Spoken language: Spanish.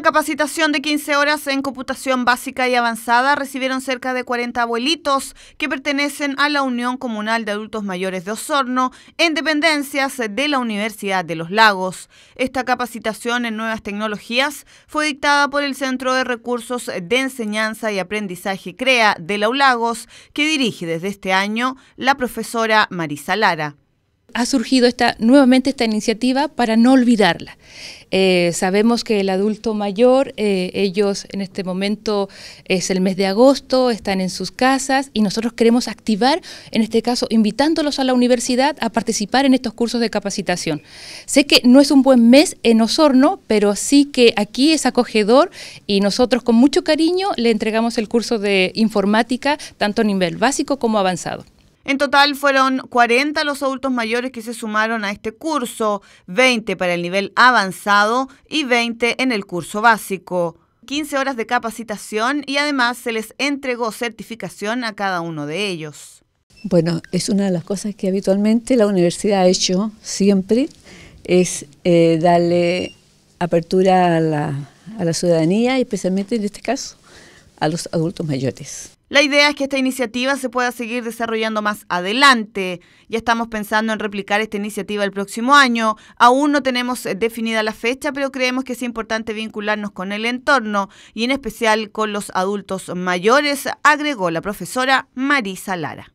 capacitación de 15 horas en computación básica y avanzada recibieron cerca de 40 abuelitos que pertenecen a la Unión Comunal de Adultos Mayores de Osorno en dependencias de la Universidad de los Lagos. Esta capacitación en nuevas tecnologías fue dictada por el Centro de Recursos de Enseñanza y Aprendizaje CREA de la ULAGOS, que dirige desde este año la profesora Marisa Lara ha surgido esta, nuevamente esta iniciativa para no olvidarla. Eh, sabemos que el adulto mayor, eh, ellos en este momento es el mes de agosto, están en sus casas y nosotros queremos activar, en este caso, invitándolos a la universidad a participar en estos cursos de capacitación. Sé que no es un buen mes en Osorno, pero sí que aquí es acogedor y nosotros con mucho cariño le entregamos el curso de informática, tanto a nivel básico como avanzado. En total fueron 40 los adultos mayores que se sumaron a este curso, 20 para el nivel avanzado y 20 en el curso básico. 15 horas de capacitación y además se les entregó certificación a cada uno de ellos. Bueno, es una de las cosas que habitualmente la universidad ha hecho siempre, es eh, darle apertura a la, ciudadanía especialmente en este caso a los adultos mayores. La idea es que esta iniciativa se pueda seguir desarrollando más adelante. Ya estamos pensando en replicar esta iniciativa el próximo año. Aún no tenemos eh, definida la fecha, pero creemos que es importante vincularnos con el entorno y en especial con los adultos mayores, agregó la profesora Marisa Lara.